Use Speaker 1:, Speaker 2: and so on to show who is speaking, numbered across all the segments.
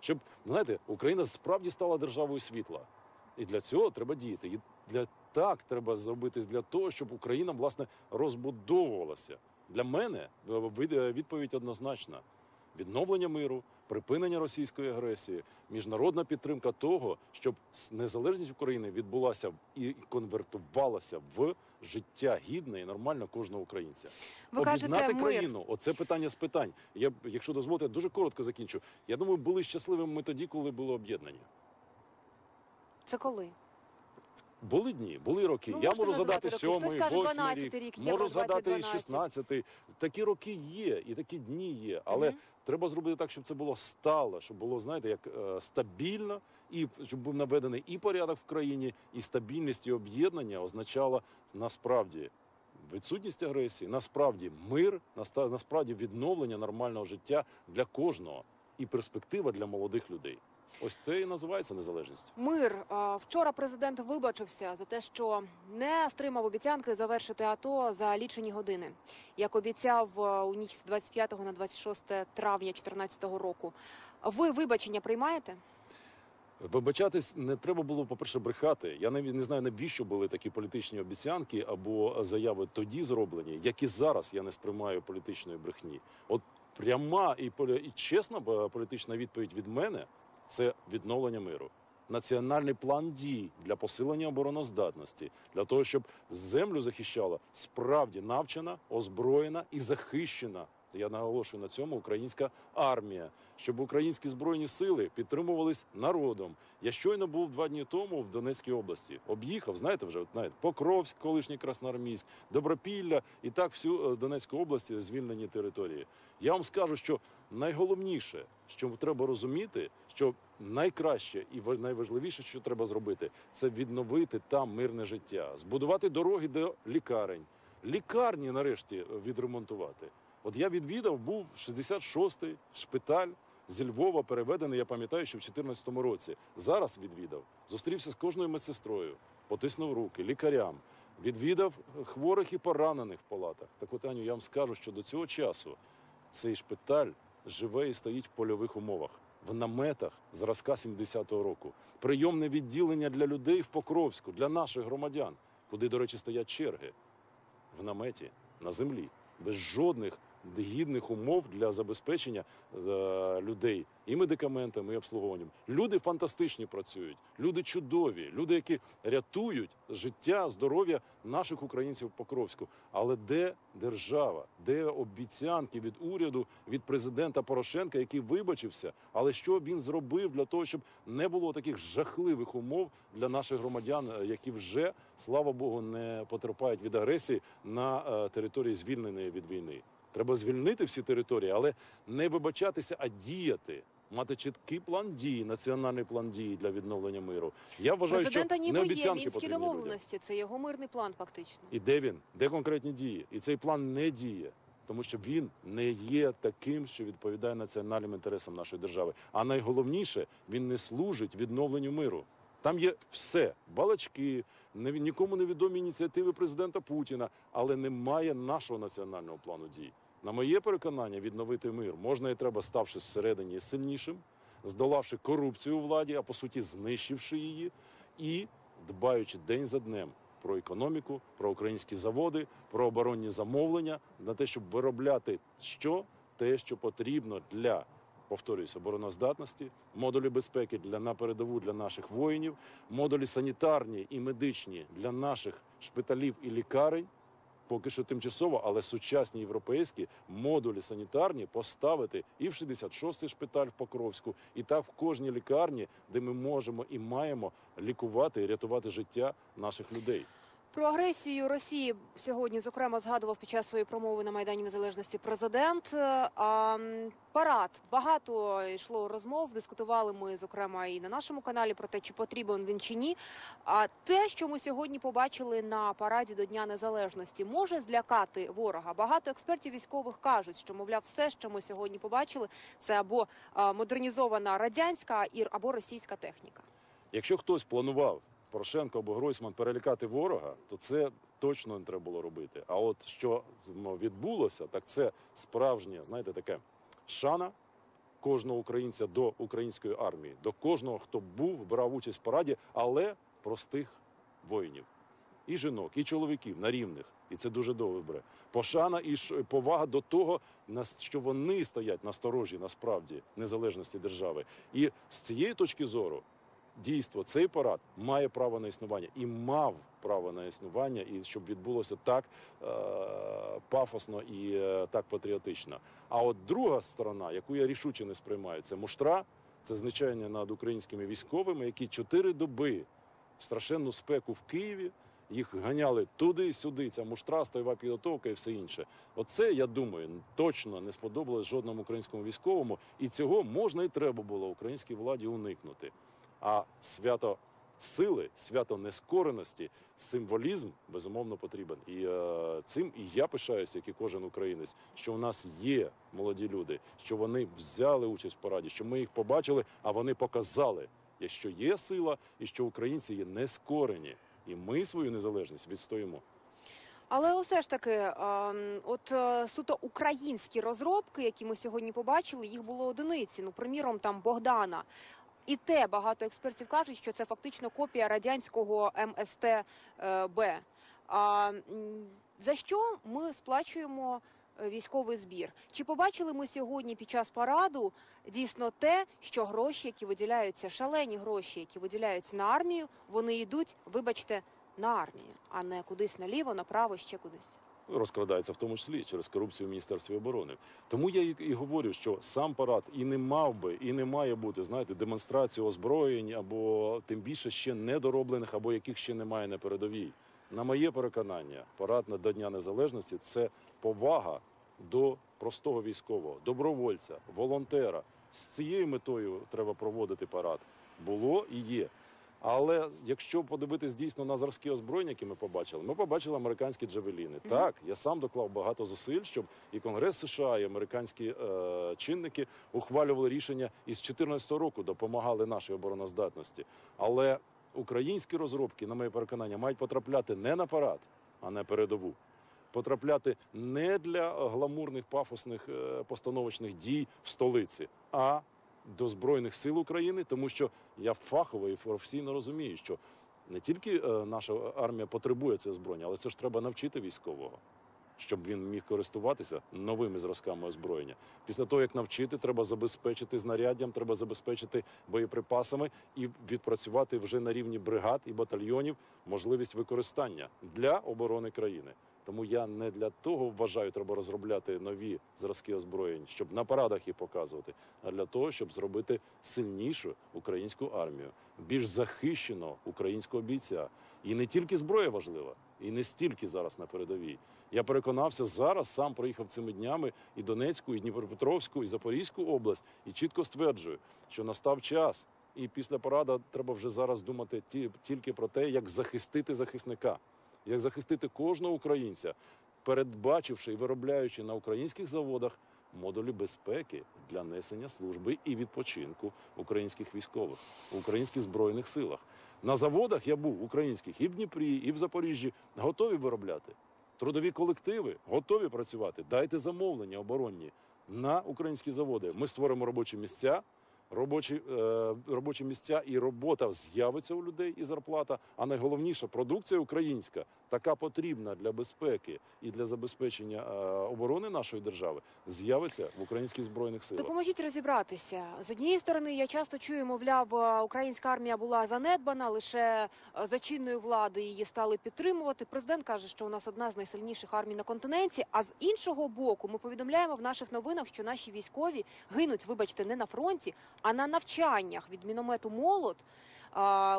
Speaker 1: Щоб знаєте, Україна справді стала державою світла. І для цього треба діяти. І для так треба зробити для того, щоб Україна власне розбудовувалася. Для мене е, е, відповідь однозначна: відновлення миру, припинення російської агресії, міжнародна підтримка того, щоб незалежність України відбулася і конвертувалася в життя гідне і нормально кожного українця.
Speaker 2: Ви кажете,
Speaker 1: Об'єднати
Speaker 2: мир.
Speaker 1: країну. Оце питання з питань. Я якщо дозволите, дуже коротко закінчу. Я думаю, були щасливими ми тоді, коли було об'єднання.
Speaker 2: Це коли?
Speaker 1: Були дні, були роки.
Speaker 2: Ну,
Speaker 1: я можу згадати сьомий, восьмий рік,
Speaker 2: рік,
Speaker 1: можу згадати і
Speaker 2: 2012.
Speaker 1: 16-й. Такі роки є, і такі дні є. Але
Speaker 2: Мгм.
Speaker 1: треба зробити так, щоб це було стало, щоб було, знаєте, як е, стабільно, і щоб був наведений і порядок в країні, і стабільність і об'єднання означало насправді. Відсутність агресії, насправді мир, насправді відновлення нормального життя для кожного і перспектива для молодих людей. Ось це і називається незалежність.
Speaker 2: Мир. Вчора президент вибачився за те, що не стримав обіцянки завершити АТО за лічені години, як обіцяв е, у ніч з 25 на 26 травня 2014 року. Ви вибачення приймаєте?
Speaker 1: Вибачатись не треба було, по-перше, брехати. Я навіть не знаю, навіщо були такі політичні обіцянки або заяви тоді зроблені, як і зараз я не сприймаю політичної брехні. От пряма і, і чесна політична відповідь від мене це відновлення миру. Національний план дій для посилення обороноздатності, для того, щоб землю захищала справді навчена, озброєна і захищена. Я наголошую на цьому українська армія, щоб українські збройні сили підтримувались народом. Я щойно був два дні тому в Донецькій області. Об'їхав, знаєте, вже знаєте, Покровськ, колишній Красноармійськ, Добропілля і так всю е, Донецьку область звільнені території. Я вам скажу, що найголовніше, що треба розуміти, що найкраще і найважливіше, що треба зробити, це відновити там мирне життя, збудувати дороги до лікарень, лікарні нарешті е, відремонтувати. От я відвідав, був 66-й шпиталь зі Львова переведений, я пам'ятаю, що в 2014 році. Зараз відвідав, зустрівся з кожною медсестрою, потиснув руки лікарям, відвідав хворих і поранених в палатах. Так от, Аню, я вам скажу, що до цього часу цей шпиталь живе і стоїть в польових умовах. В наметах зразка 70-го року. Прийомне відділення для людей в Покровську, для наших громадян, куди, до речі, стоять черги в наметі на землі, без жодних гідних умов для забезпечення е, людей і медикаментами, і обслуговуванням. Люди фантастичні працюють, люди чудові, люди, які рятують життя, здоров'я наших українців в Покровську. Але де держава, де обіцянки від уряду, від президента Порошенка, який вибачився, але що він зробив для того, щоб не було таких жахливих умов для наших громадян, е, які вже слава Богу не потерпають від агресії на е, території звільненої від війни. Треба звільнити всі території, але не вибачатися, а діяти. Мати чіткий план дій, національний план дій для відновлення миру. Я вважаю,
Speaker 2: Президента
Speaker 1: що не
Speaker 2: ніби є мінські
Speaker 1: людям.
Speaker 2: домовленості. Це його мирний план, фактично.
Speaker 1: І де він? Де конкретні дії? І цей план не діє, тому що він не є таким, що відповідає національним інтересам нашої держави. А найголовніше, він не служить відновленню миру. Там є все балачки, нікому невідомі ініціативи президента Путіна, але немає нашого національного плану дій. На моє переконання, відновити мир можна і треба, ставши зсередині сильнішим, здолавши корупцію у владі, а по суті знищивши її, і дбаючи день за днем про економіку, про українські заводи, про оборонні замовлення, на те, щоб виробляти що те, що потрібно для. Повторююсь, обороноздатності, модулі безпеки для на передову для наших воїнів, модулі санітарні і медичні для наших шпиталів і лікарень, поки що тимчасово, але сучасні європейські модулі санітарні поставити і в 66-й шпиталь в Покровську, і так в кожній лікарні, де ми можемо і маємо лікувати і рятувати життя наших людей.
Speaker 2: Про агресію Росії сьогодні, зокрема, згадував під час своєї промови на Майдані Незалежності президент. Е, А, парад багато йшло розмов. Дискутували ми, зокрема, і на нашому каналі про те, чи потрібен він чи ні. А те, що ми сьогодні побачили на параді до Дня Незалежності, може злякати ворога. Багато експертів військових кажуть, що мовляв, все, що ми сьогодні побачили, це або модернізована радянська або російська техніка.
Speaker 1: Якщо хтось планував Порошенко або Гройсман перелякати ворога, то це точно не треба було робити. А от що ну, відбулося, так це справжнє, знаєте, таке шана кожного українця до української армії, до кожного, хто був, брав участь в параді, але простих воїнів. І жінок, і чоловіків на рівних. І це дуже добре. Пошана і повага до того, що вони стоять на сторожі насправді незалежності держави. І з цієї точки зору, дійство, цей парад має право на існування і мав право на існування, і щоб відбулося так е- пафосно і е, так патріотично. А от друга сторона, яку я рішуче не сприймаю, це муштра, це знущання над українськими військовими, які чотири доби в страшенну спеку в Києві. Їх ганяли туди, сюди. Ця муштра, стойова підготовка і все інше. Оце я думаю, точно не сподобалось жодному українському військовому, і цього можна і треба було українській владі уникнути. А свято сили, свято нескореності, символізм безумовно потрібен. І е, цим і я пишаюся, як і кожен українець, що у нас є молоді люди, що вони взяли участь в параді, що ми їх побачили, а вони показали, що є сила, і що українці є нескорені, і ми свою незалежність відстоїмо.
Speaker 2: Але все ж таки, ем, от е, суто українські розробки, які ми сьогодні побачили, їх було одиниці. Ну, приміром, там Богдана. І те багато експертів кажуть, що це фактично копія радянського МСТ-Б. А за що ми сплачуємо е, військовий збір? Чи побачили ми сьогодні під час параду дійсно те, що гроші, які виділяються, шалені гроші, які виділяються на армію, вони йдуть, вибачте, на армію, а не кудись наліво, направо, ще кудись.
Speaker 1: Розкрадається в тому числі через корупцію в міністерстві оборони. Тому я і, і говорю, що сам парад і не мав би, і не має бути, знаєте, демонстрацію озброєнь або тим більше ще недороблених, або яких ще немає на передовій. На моє переконання, парад на до Дня Незалежності це повага до простого військового, добровольця, волонтера. З цією метою треба проводити парад. Було і є. Але якщо подивитись дійсно на зразки озброєння, які ми побачили, ми побачили американські джавеліни. Так, я сам доклав багато зусиль, щоб і Конгрес США, і американські е, чинники ухвалювали рішення із 2014 року, допомагали нашій обороноздатності. Але українські розробки, на моє переконання, мають потрапляти не на парад, а на передову. Потрапляти не для гламурних пафосних е, постановочних дій в столиці, а до збройних сил України, тому що я фахово і професійно розумію, що не тільки е, наша армія потребує це озброєння, але це ж треба навчити військового, щоб він міг користуватися новими зразками озброєння. Після того як навчити, треба забезпечити знаряддям, треба забезпечити боєприпасами і відпрацювати вже на рівні бригад і батальйонів можливість використання для оборони країни. Тому я не для того вважаю, треба розробляти нові зразки озброєнь, щоб на парадах їх показувати, а для того, щоб зробити сильнішу українську армію, більш захищеного українського бійця. І не тільки зброя важлива, і не стільки зараз на передовій. Я переконався зараз, сам проїхав цими днями і Донецьку, і Дніпропетровську, і Запорізьку область, і чітко стверджую, що настав час. І після парада треба вже зараз думати ті, тільки про те, як захистити захисника, як захистити кожного українця, передбачивши і виробляючи на українських заводах модулі безпеки для несення служби і відпочинку українських військових в українських збройних силах. На заводах я був українських і в Дніпрі, і в Запоріжжі готові виробляти. Трудові колективи готові працювати. Дайте замовлення оборонні на українські заводи. Ми створимо робочі місця. Робочі, е, робочі місця і робота з'явиться у людей і зарплата. А найголовніше продукція українська, така потрібна для безпеки і для забезпечення е, оборони нашої держави, з'явиться в українських збройних силах.
Speaker 2: Допоможіть розібратися. З однієї сторони, я часто чую, мовляв, е, українська армія була занедбана, лише е, за чинної влади її стали підтримувати. Президент каже, що у нас одна з найсильніших армій на континенті. А з іншого боку, ми повідомляємо в наших новинах, що наші військові гинуть, вибачте, не на фронті, а на навчаннях від міномету молот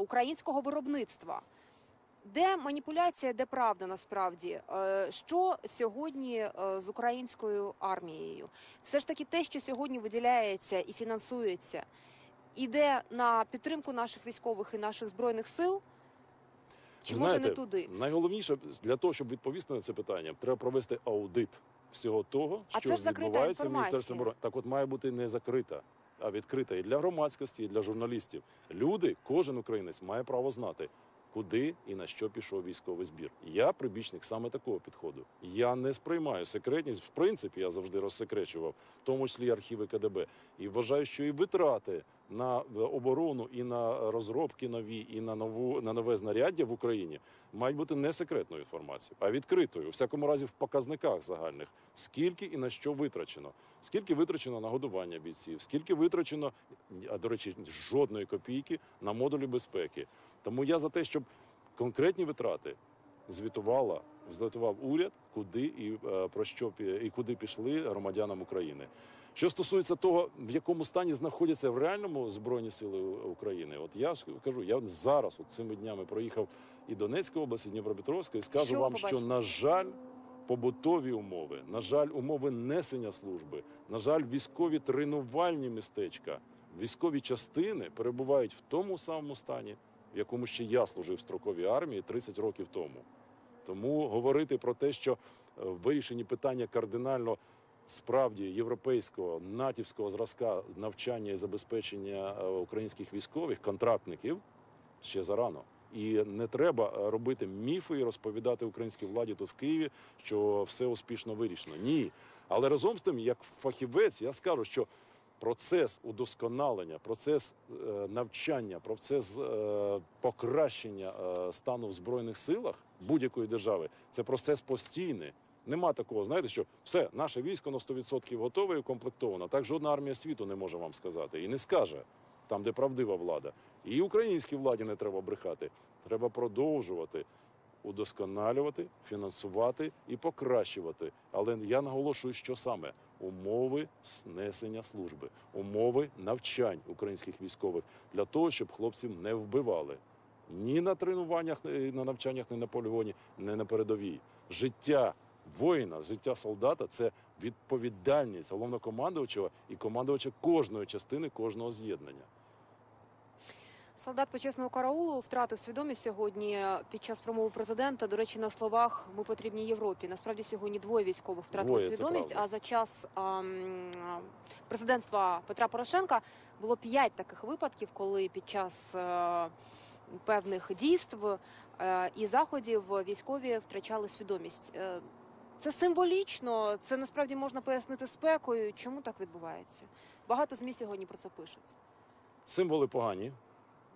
Speaker 2: українського виробництва. Де маніпуляція, де правда насправді? Е, Що сьогодні е, з українською армією? Все ж таки, те, що сьогодні виділяється і фінансується, іде на підтримку наших військових і наших збройних сил, чи може не туди?
Speaker 1: Найголовніше для того, щоб відповісти на це питання, треба провести аудит всього того,
Speaker 2: А
Speaker 1: що відбувається в міністерстві оборони. Так, от має бути не закрита, а відкрита і для громадськості, і для журналістів. Люди, кожен українець має право знати, куди і на що пішов військовий збір. Я прибічник саме такого підходу. Я не сприймаю секретність. В принципі, я завжди розсекречував, в тому числі архіви КДБ. І вважаю, що і витрати на оборону, і на розробки нові, і на нову на нове знаряддя в Україні мають бути не секретною інформацією, а відкритою. У всякому разі, в показниках загальних, скільки і на що витрачено, скільки витрачено на годування бійців, скільки витрачено, а до речі, жодної копійки на модулі безпеки. Тому я за те, щоб конкретні витрати звітувала, звітував уряд, куди і е, про що і куди пішли громадянам України. Що стосується того, в якому стані знаходяться в реальному збройні сили України, от я ж кажу, я зараз, от цими днями проїхав і Донецька область, і Дніпропетровська, і скажу
Speaker 2: Що
Speaker 1: вам, що на жаль. Побутові умови, на жаль, умови несення служби, на жаль, військові тренувальні містечка, військові частини перебувають в тому самому стані, в якому ще я служив в строковій армії 30 років тому. Тому говорити про те, що е, вирішені питання кардинально справді європейського натівського зразка навчання і забезпечення е, українських військових контрактників ще зарано. І не треба е, робити міфи і розповідати українській владі тут в Києві, що все успішно вирішено. Ні. Але разом з тим, як фахівець, я скажу, що процес удосконалення, процес е, навчання, процес е, покращення е, стану в збройних силах будь-якої держави це процес постійний. Нема такого, знаєте, що все, наше військо на 100% готове і укомплектовано. Так жодна армія світу не може вам сказати і не скаже там, де правдива влада. І українській владі не треба брехати. Треба продовжувати удосконалювати, фінансувати і покращувати. Але я наголошую, що саме умови снесення служби, умови навчань українських військових для того, щоб хлопців не вбивали ні на тренуваннях, ні на навчаннях, ні на полігоні, ні на передовій. Життя воїна, життя солдата це відповідальність головнокомандувача і командувача кожної частини, кожного з'єднання.
Speaker 2: Солдат почесного караулу втратив свідомість сьогодні під час промови президента. До речі, на словах ми потрібні Європі. Насправді сьогодні двоє військових втратили
Speaker 1: Двоє,
Speaker 2: свідомість. А за час а, президентства Петра Порошенка було п'ять таких випадків, коли під час е, певних дійств е, і заходів військові втрачали свідомість. Е, Це символічно, це насправді можна пояснити спекою. Чому так відбувається? Багато змі сьогодні про це пишуть.
Speaker 1: Символи погані.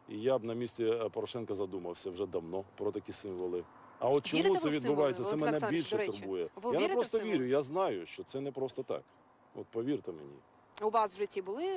Speaker 1: І я б на місці е, Порошенка задумався вже давно про такі символи. А от чому
Speaker 2: Вірите
Speaker 1: це
Speaker 2: ви в
Speaker 1: відбувається? Це
Speaker 2: символи,
Speaker 1: мене
Speaker 2: Олександр
Speaker 1: більше турбує.
Speaker 2: Ви
Speaker 1: я не
Speaker 2: вірите в
Speaker 1: просто
Speaker 2: символи?
Speaker 1: вірю, я знаю, що це не просто так. От повірте мені.
Speaker 2: У вас в житті були
Speaker 1: І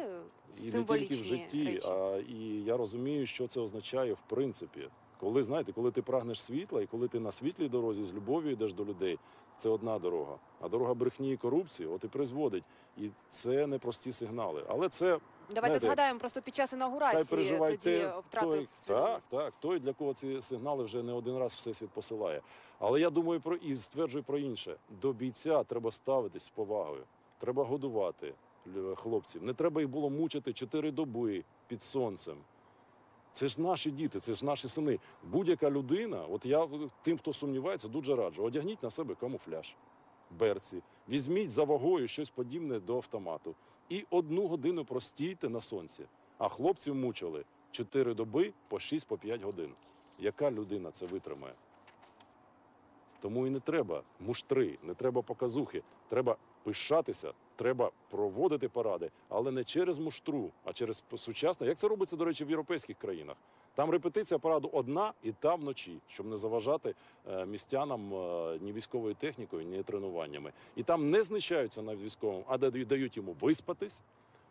Speaker 1: не
Speaker 2: символічні
Speaker 1: тільки в житті,
Speaker 2: речі?
Speaker 1: а і я розумію, що це означає в принципі. Коли знаєте, коли ти прагнеш світла, і коли ти на світлій дорозі з любов'ю йдеш до людей, це одна дорога. А дорога брехні і корупції, от і призводить. І це непрості сигнали. Але це
Speaker 2: Давайте
Speaker 1: знаєте,
Speaker 2: згадаємо просто під час інаугурації тоді
Speaker 1: те,
Speaker 2: втратив
Speaker 1: той, так, так, той, для кого ці сигнали вже не один раз всесвіт посилає. Але я думаю про і стверджую про інше. До бійця треба ставитись з повагою. Треба годувати хлопців. Не треба їх було мучити чотири доби під сонцем. Це ж наші діти, це ж наші сини. Будь-яка людина, от я тим, хто сумнівається, дуже раджу. Одягніть на себе камуфляж, берці, візьміть за вагою щось подібне до автомату. І одну годину простійте на сонці. А хлопців мучили чотири доби по 6-5 годин. Яка людина це витримає? Тому і не треба муштри, не треба показухи. Треба пишатися, треба проводити паради, але не через муштру, а через сучасне. Як це робиться, до речі, в європейських країнах? Там репетиція параду одна і та вночі, щоб не заважати е, містянам е, ні військовою технікою, ні тренуваннями. І там не знищаються над військовим, а дають дають йому виспатись,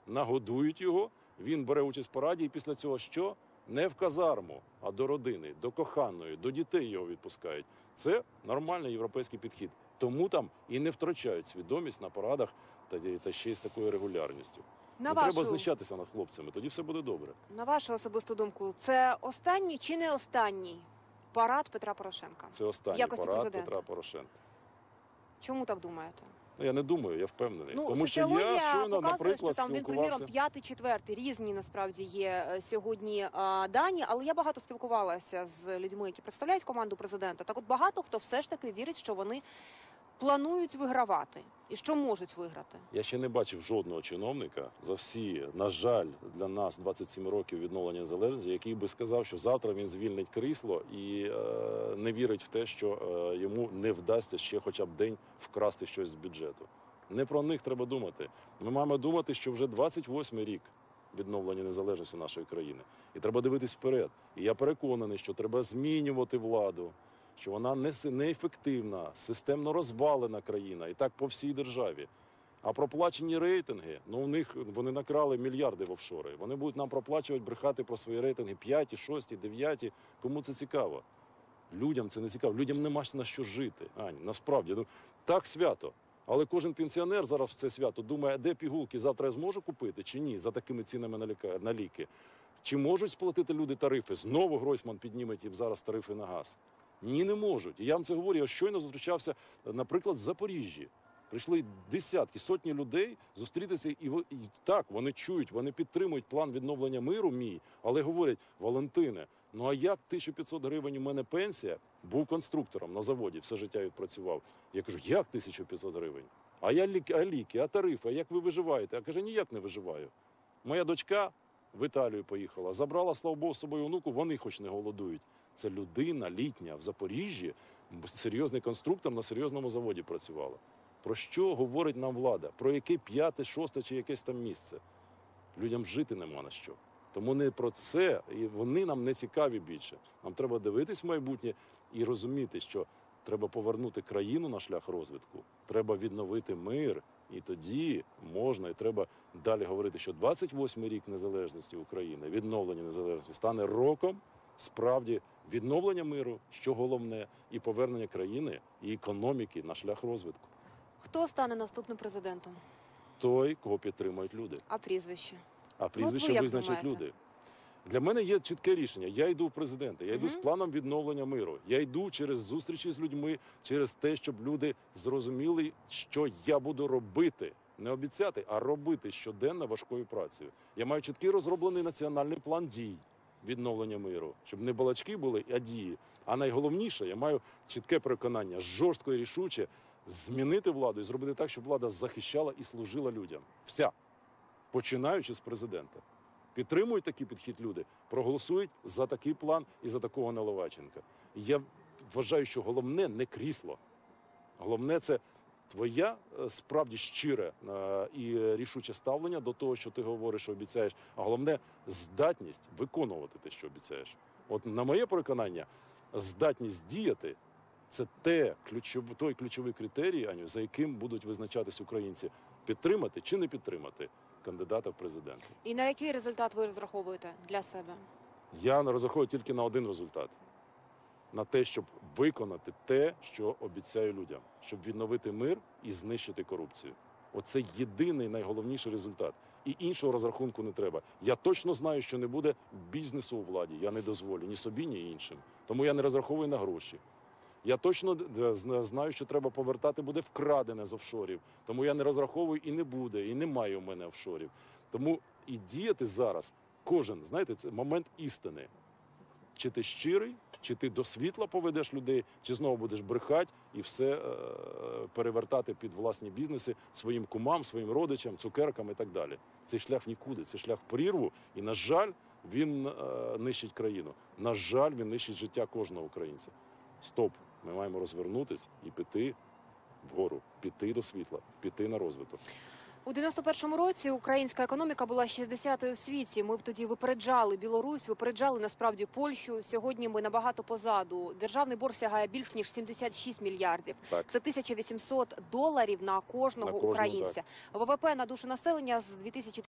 Speaker 1: нагодують його. Він бере участь в параді, і після цього що? Не в казарму, а до родини, до коханої, до дітей його відпускають. Це нормальний європейський підхід. Тому там і не втрачають свідомість на парадах та, та ще й з такою регулярністю.
Speaker 2: На
Speaker 1: не
Speaker 2: вашу,
Speaker 1: треба знущатися над хлопцями, тоді все буде добре.
Speaker 2: на вашу особисту думку, це останній чи не останній парад Петра Порошенка?
Speaker 1: Це останній парад
Speaker 2: президента.
Speaker 1: Петра Порошенка.
Speaker 2: Чому так думаєте?
Speaker 1: Ну, я не думаю, я впевнений.
Speaker 2: Ну,
Speaker 1: Тому що я щойно, наприклад,
Speaker 2: що там він приміром п'ятий, четвертий. Різні насправді є е, сьогодні е, дані, але я багато спілкувалася з людьми, які представляють команду президента. Так, от багато хто все ж таки вірить, що вони планують вигравати і що можуть виграти?
Speaker 1: Я ще не бачив жодного чиновника за всі, на жаль, для нас 27 років відновлення незалежності, який би сказав, що завтра він звільнить крісло і е, не вірить в те, що е, йому не вдасться ще хоча б день вкрасти щось з бюджету. Не про них треба думати. Ми маємо думати, що вже 28 рік відновлення незалежності нашої країни, і треба дивитись вперед. І я переконаний, що треба змінювати владу. Що вона не неефективна, системно розвалена країна, і так по всій державі. А проплачені рейтинги, ну у них вони накрали мільярди в офшори. Вони будуть нам проплачувати, брехати про свої рейтинги п'яті, шості, дев'яті. Кому це цікаво? Людям це не цікаво. Людям нема на що жити. Ань, насправді ну так свято. Але кожен пенсіонер зараз в це свято думає, де пігулки завтра я зможу купити чи ні за такими цінами на ліки. Чи можуть сплатити люди тарифи? Знову Гройсман підніме їм зараз тарифи на газ. Ні, не можуть. І я вам це говорю. Я щойно зустрічався, наприклад, в Запоріжжі. Прийшли десятки, сотні людей зустрітися, і, і так вони чують, вони підтримують план відновлення миру мій, але говорять: Валентине, ну а як 1500 гривень у мене пенсія? Був конструктором на заводі, все життя відпрацював. Я кажу, як 1500 гривень? А я ліки, а ліки, а тарифи, а як ви виживаєте? А каже, ніяк не виживаю. Моя дочка в Італію поїхала, забрала, слава Богу, з собою онуку, вони хоч не голодують. Це людина літня в Запоріжжі, серйозний конструктор на серйозному заводі працювала. Про що говорить нам влада? Про яке п'яте, шосте чи якесь там місце? Людям жити нема на що. Тому не про це, і вони нам не цікаві більше. Нам треба дивитись в майбутнє і розуміти, що треба повернути країну на шлях розвитку, треба відновити мир, і тоді можна і треба далі говорити, що 28-й рік незалежності України, відновлення незалежності стане роком справді відновлення миру, що головне, і повернення країни і економіки на шлях розвитку.
Speaker 2: Хто стане наступним президентом?
Speaker 1: Той, кого підтримують люди.
Speaker 2: А прізвище?
Speaker 1: А прізвище
Speaker 2: ви
Speaker 1: визначать люди. Для мене є чітке рішення. Я йду в президенти, я йду
Speaker 2: Мгм.
Speaker 1: з планом відновлення миру. Я йду через зустрічі з людьми, через те, щоб люди зрозуміли, що я буду робити. Не обіцяти, а робити щоденно важкою працею. Я маю чіткий розроблений національний план дій відновлення миру, щоб не балачки були, а дії. А найголовніше, я маю чітке переконання, жорстко і рішуче змінити владу і зробити так, щоб влада захищала і служила людям. Вся починаючи з президента. Підтримують такий підхід люди, проголосують за такий план і за такого Наливайченка. Я вважаю, що головне не крісло. Головне це твоя е, справді щире і рішуче ставлення до того, що ти говориш, обіцяєш. А головне здатність виконувати те, що обіцяєш. От на моє переконання, здатність діяти це те ключов, той ключовий критерій, Аню, за яким будуть визначатись українці підтримати чи не підтримати кандидата в президенти.
Speaker 2: І на який результат ви розраховуєте для себе?
Speaker 1: Я розраховую тільки на один результат: на те, щоб виконати те, що обіцяю людям, щоб відновити мир і знищити корупцію. Оце єдиний найголовніший результат. І іншого розрахунку не треба. Я точно знаю, що не буде бізнесу у владі. Я не дозволю ні собі, ні іншим. Тому я не розраховую на гроші. Я точно е, знаю, що треба повертати буде вкрадене з офшорів. Тому я не розраховую і не буде, і немає у мене офшорів. Тому і діяти зараз кожен, знаєте, це момент істини. Чи ти щирий, чи ти до світла поведеш людей, чи знову будеш брехати і все е, перевертати під власні бізнеси своїм кумам, своїм родичам, цукеркам і так далі. Цей шлях нікуди, це шлях прірву, і на жаль, він е, нищить країну. На жаль, він нищить життя кожного українця. Стоп! Ми маємо розвернутись і піти вгору, піти до світла, піти на розвиток.
Speaker 2: У 91-му році українська економіка була 60-ю в світі. Ми б тоді випереджали Білорусь, випереджали насправді Польщу. Сьогодні ми набагато позаду. Державний борг сягає більш ніж 76 мільярдів.
Speaker 1: Так.
Speaker 2: Це 1800 доларів на кожного
Speaker 1: На кожного,
Speaker 2: українця. ВВП на душу населення з 2000